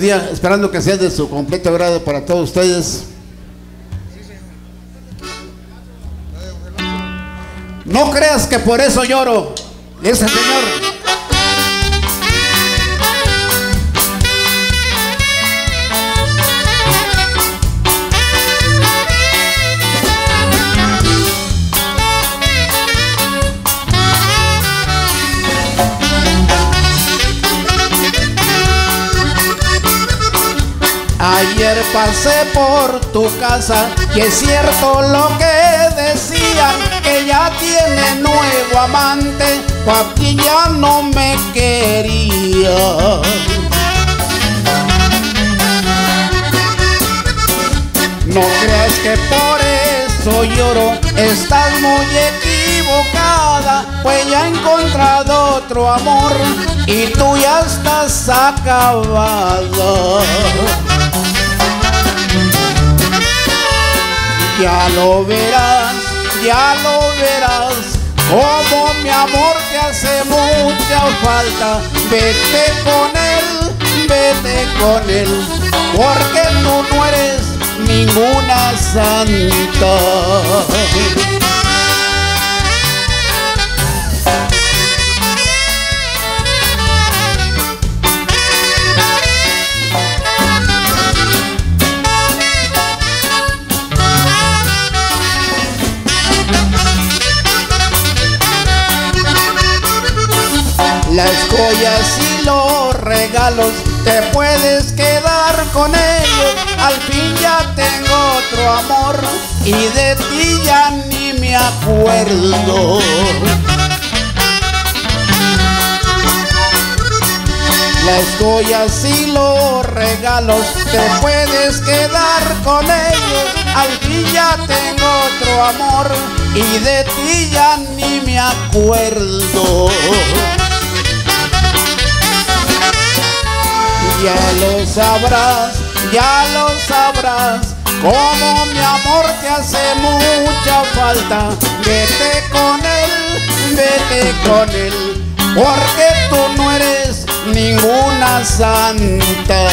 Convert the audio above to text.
Día, esperando que sea de su completo agrado para todos ustedes. No creas que por eso lloro. Ese señor. Ayer pasé por tu casa y es cierto lo que decían, que ya tiene nuevo amante, Joaquín ya no me quería. No creas que por eso lloro, estás muy equivocada, pues ya he encontrado otro amor y tú ya estás acabada. Lo verás, ya lo verás, como mi amor te hace mucha falta. Vete con él, vete con él, porque tú no eres ninguna santa. Las joyas y los regalos te puedes quedar con ellos. Al fin ya tengo otro amor y de ti ya ni me acuerdo. Las joyas y los regalos te puedes quedar con ellos. Al fin ya tengo otro amor y de ti ya ni me acuerdo. Sabrás, ya lo sabrás, como mi amor te hace mucha falta. Vete con él, vete con él, porque tú no eres ninguna santa.